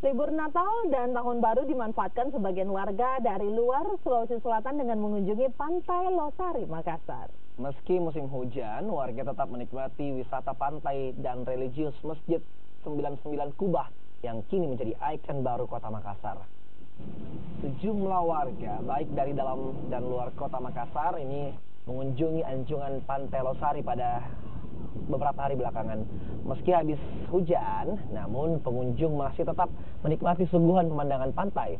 Libur Natal dan Tahun Baru dimanfaatkan sebagian warga dari luar Sulawesi Selatan dengan mengunjungi Pantai Losari, Makassar. Meski musim hujan, warga tetap menikmati wisata pantai dan religius Masjid 99 Kubah yang kini menjadi ikon baru kota Makassar. Sejumlah warga, baik dari dalam dan luar kota Makassar, ini mengunjungi anjungan Pantai Losari pada beberapa hari belakangan. Meski habis hujan, namun pengunjung masih tetap menikmati suguhan pemandangan pantai.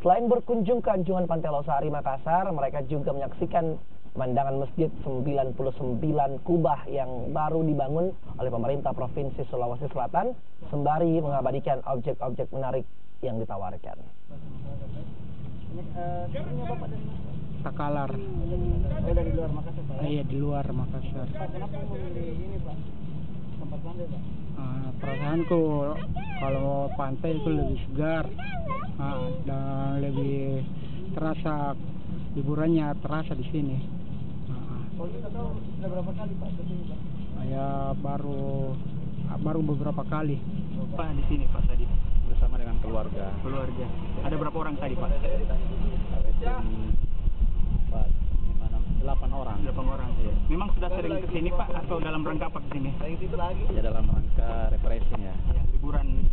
Selain berkunjung ke anjungan Pantai Losari Makassar, mereka juga menyaksikan pemandangan Masjid 99 Kubah yang baru dibangun oleh pemerintah Provinsi Sulawesi Selatan sembari mengabadikan objek-objek menarik yang ditawarkan. Mana? Takalar. Makassar Pak? ya? Iya di luar Makassar. Pak kenapa memilih ini Pak? Tempat pantai Pak? Ah, perasaanku kalau pantai itu lebih segar ah, dan lebih terasa liburannya terasa di sini. Ah, Kalau kita tahu sudah berapa kali Pak ke sini Pak? saya baru baru beberapa kali. Pak di sini Pak tadi bersama dengan keluarga keluarga. Ada berapa orang tadi Pak lima enam delapan orang Delapan orang. Iya. Memang sudah sering ke sini Pak atau dalam rangka apa ke sini? ya dalam rangka refreshing ya. Ya, liburan